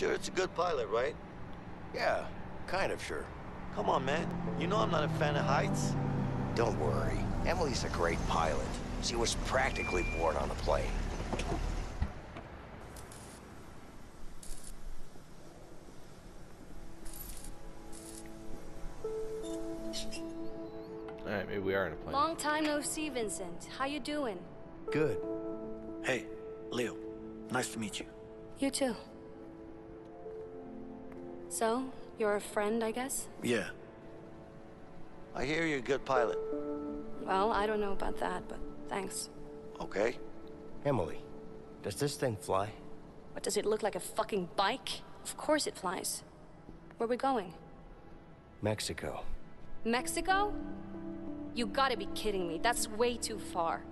sure it's a good pilot, right? Yeah, kind of sure. Come on, man. You know I'm not a fan of heights. Don't worry. Emily's a great pilot. She was practically born on a plane. Alright, maybe we are in a plane. Long time no see, Vincent. How you doing? Good. Hey, Leo. Nice to meet you. You too. So, you're a friend, I guess? Yeah. I hear you're a good pilot. Well, I don't know about that, but thanks. Okay. Emily, does this thing fly? What, does it look like a fucking bike? Of course it flies. Where we going? Mexico. Mexico? You gotta be kidding me. That's way too far.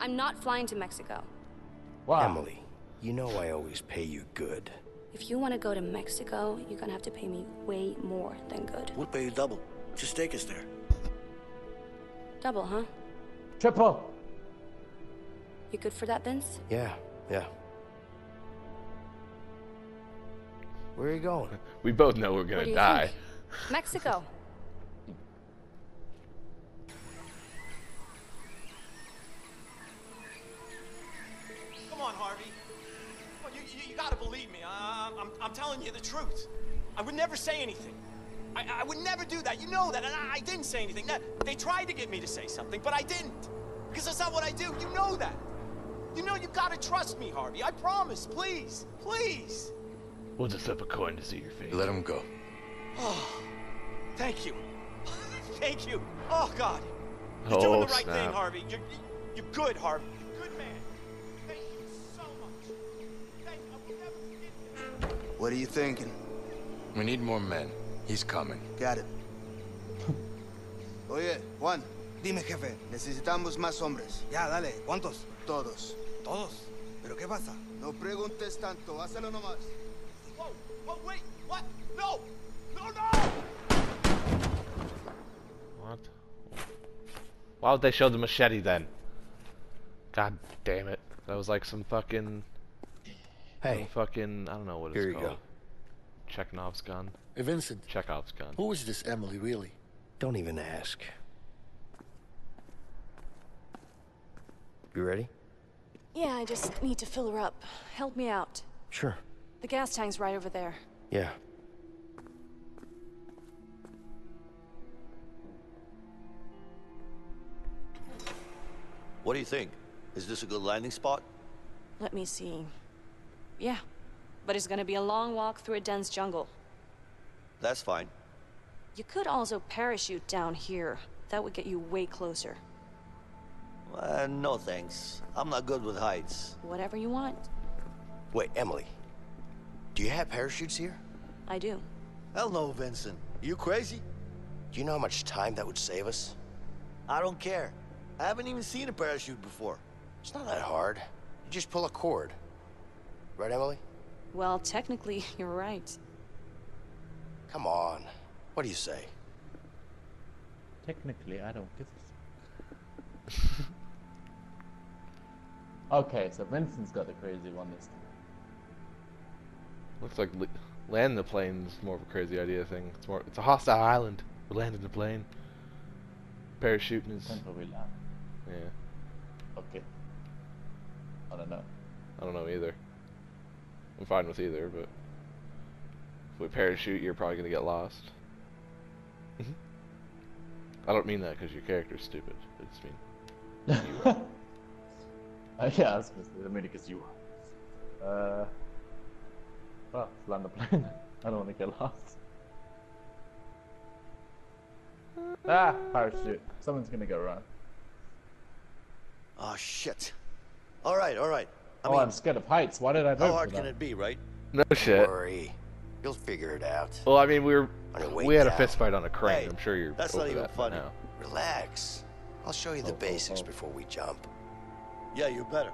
I'm not flying to Mexico. Wow. Emily, you know I always pay you good. If you want to go to Mexico, you're gonna have to pay me way more than good. We'll pay you double. Just take us there. Double, huh? Triple. You good for that, Vince? Yeah, yeah. Where are you going? We both know we're gonna die. Mexico. I'm, I'm telling you the truth. I would never say anything. I, I would never do that. You know that. And I, I didn't say anything. Now, they tried to get me to say something, but I didn't. Because that's not what I do. You know that. You know you gotta trust me, Harvey. I promise. Please. Please. We'll just flip a coin to see your face. Let him go. Oh, thank you. thank you. Oh, God. You're oh, doing the right snap. thing, Harvey. You're, you're good, Harvey. What are you thinking? We need more men. He's coming. Got it. Oye, Juan. Dime, jefe. Necesitamos más hombres. Ya, dale. ¿Cuántos? Todos. ¿Todos? ¿Pero qué pasa? No preguntes tanto. Hazlo nomás. Whoa, whoa, wait, what? No! No, no! What? Why would they show the machete then? God damn it. That was like some fucking. Hey. some fucking. I don't know what it's Here you called. go. Chekhov's gun. Hey, Vincent. Chekhov's gun. Who is this Emily, really? Don't even ask. You ready? Yeah, I just need to fill her up. Help me out. Sure. The gas tank's right over there. Yeah. What do you think? Is this a good landing spot? Let me see. Yeah, but it's gonna be a long walk through a dense jungle. That's fine. You could also parachute down here. That would get you way closer. Uh, no thanks. I'm not good with heights. Whatever you want. Wait, Emily. Do you have parachutes here? I do. Hell no, Vincent. You crazy? Do you know how much time that would save us? I don't care. I haven't even seen a parachute before. It's not that hard. You just pull a cord. Right, Emily? Well, technically, you're right. Come on. What do you say? Technically, I don't give a fuck. Okay, so Vincent's got the crazy one this time. Looks like li- landing the plane is more of a crazy idea thing. It's more. It's a hostile island. We're landing the plane. Parachuting is. Depends where we land. Yeah. Okay. I don't know. I don't know either. I'm fine with either, but if we parachute, you're probably gonna get lost. I don't mean that because your character's stupid. I just mean you are. Uh, yeah, I was gonna say, I mean, because you are. Uh. Well, let's land the plane. I don't want to get lost. Ah, parachute. Someone's gonna go wrong. Oh, shit. All right, all right. I oh, mean, I'm scared of heights. Why did I vote how for hard that? can it be, right? no shit. Don't worry. You'll figure it out. Well, I mean, we were On your way we had a down. fist fight on a crane. Hey, I'm sure you're that's over not even that funny. now. Relax. I'll show you the Oh, oh, basics oh. before we jump. Yeah, you better.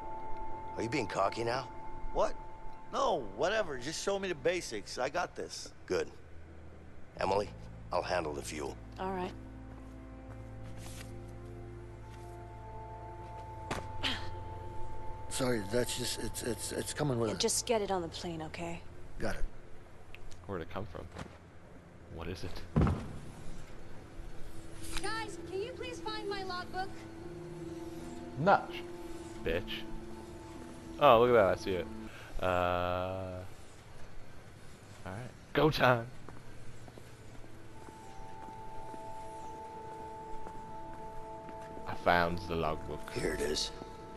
Are you being cocky now? What? No, whatever. Just show me the basics. I got this. Good. Emily, I'll handle the fuel. All right. Sorry, that's just it's it's it's coming with And us. just get it on the plane, okay? Got it. Where'd it come from? What is it? Guys, can you please find my logbook? Nah. Bitch. Oh, look at that. I see it. Uh. Alright. Go time. I found the logbook. Here it is.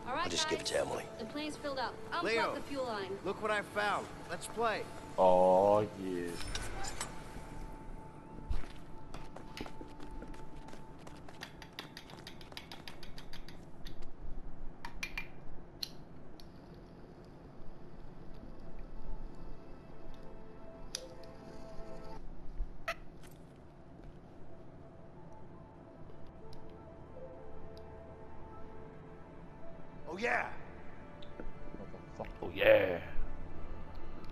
All right, I'll just give it to Emily. The plane's filled up. Unplug Leo. the fuel line. Look what I found. Let's play. Oh yeah. Oh yeah. What the fuck? Oh, yeah.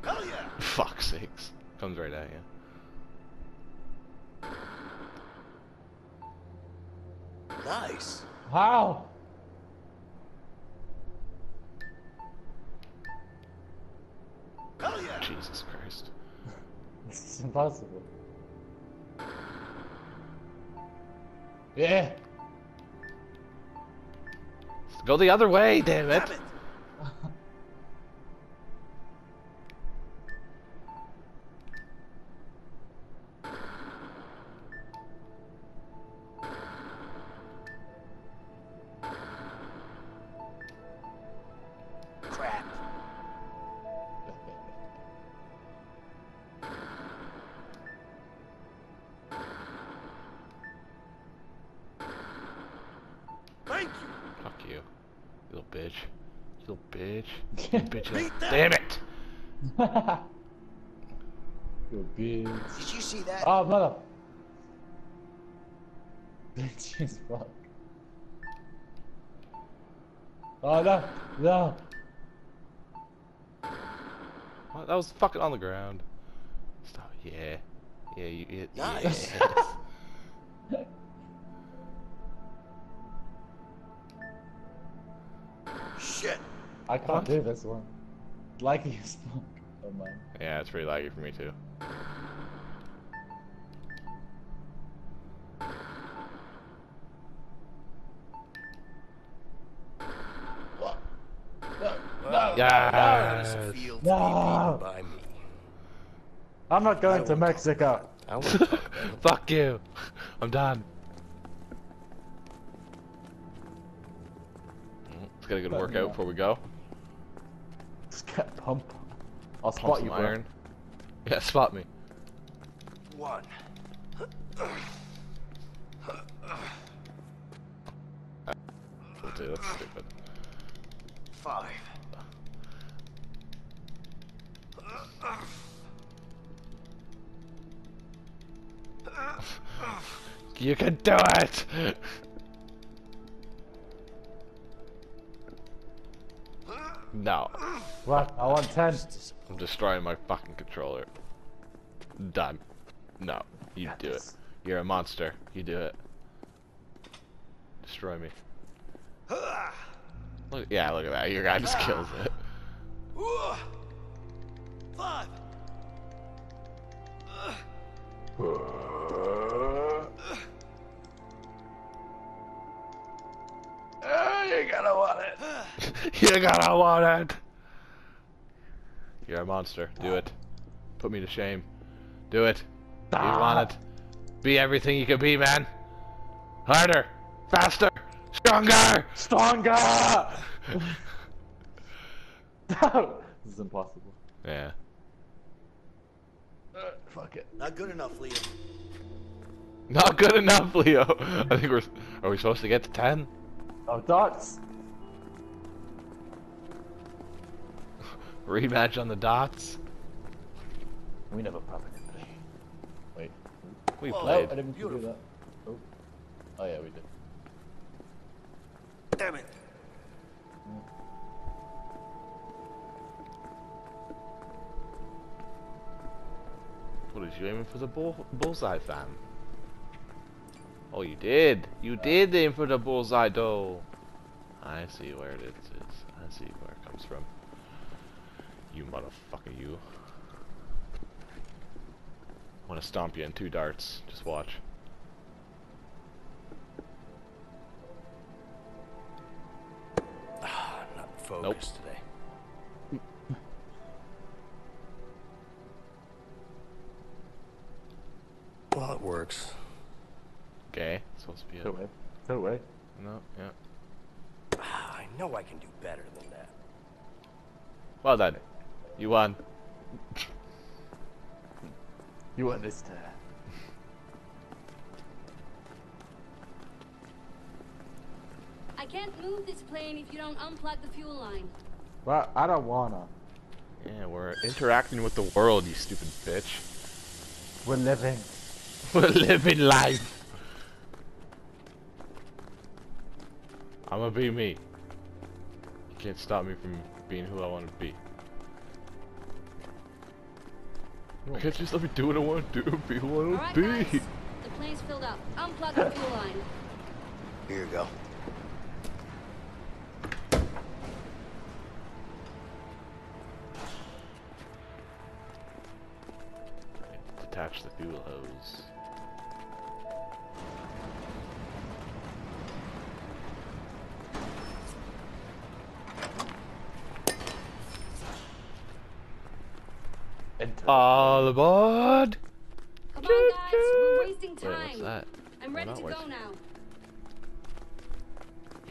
Hell yeah. Fuck's sakes. Comes right at you. Nice. Wow. Hell yeah. Jesus Christ. This is impossible. Yeah. Go the other way, damn it. You little bitch. You bitch. Damn it. Good bitch. Did you see that? Oh, mother. Bitch as fuck. Oh no, no. What? That was fucking on the ground. Stop. Yeah. Yeah, you. Yeah, Nice. yes. Shit. I can't do this one. Laggy as fuck. Oh man. yeah, it's pretty laggy for me too. Well, Yes. It's a field No. to by me. I'm not going I to won't- Mexico. I won't talk, man. Fuck you. I'm done. Let's get a good Fuck workout yeah. before we go. Just get pump. I'll Pump spot you, bro. iron. Yeah, spot me. One. Dude, that's stupid. Five. You can do it! No. What? I want ten. I'm destroying my fucking controller. Done. No. You do it. You're a monster. You do it. Destroy me. Look, yeah, look at that. Your guy just kills it. Ooh. Five. you gotta want it. Uh. you gotta want it. You're a monster. Do it. Put me to shame. Do it. You ah. want it. Be everything you can be, man. Harder. Faster. Stronger. Stronger! no! This is impossible. Yeah. Uh, fuck it. Not good enough, Leo. Not good enough, Leo. I think we're. Are we supposed to get to 10? Oh, dots! Rematch on the dots? We never probably play. Wait. We Whoa. No, played. I didn't do that. Oh. Oh yeah, we did. Damn it. What is you aiming for the bull bullseye, fam? Oh, you did. You did aim for the bullseye, though. I see where it is. I see where it comes from. You motherfucker, you. I want to stomp you in two darts. Just watch. Not focused today. well, it works. Okay. it's Supposed to be Go a... away. Go away. No, yeah. Ah, I know I can do better than that. Well done. You won. You want this to. I can't move this plane if you don't unplug the fuel line. Well, I don't wanna. Yeah, we're interacting with the world, you stupid bitch. We're living. We're living life. I'm gonna be me. You can't stop me from being who I want to be. You can't just let me do what I want to do, be who I want Alright, to guys. be. The plane's filled up. Unplug the fuel line. Here you go. Detach the fuel hose. All aboard! Come on, guys. We're wasting Wait, what's time. that? I'm ready not to go now.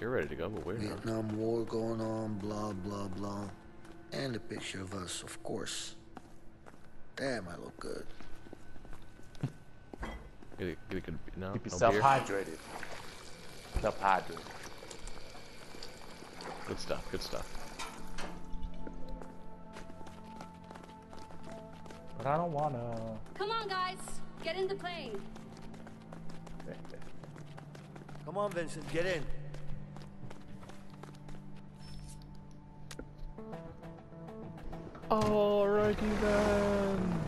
You're ready to go, but we're not. Vietnam War going on, blah, blah, blah. And a picture of us, of course. Damn, I look good. Get a, get a good, no, Keep no yourself beer? hydrated. Self hydrated. Good stuff, good stuff. But I don't wanna. Come on, guys. Get in the plane. Come on, Vincent, get in. Oh, Alrighty then.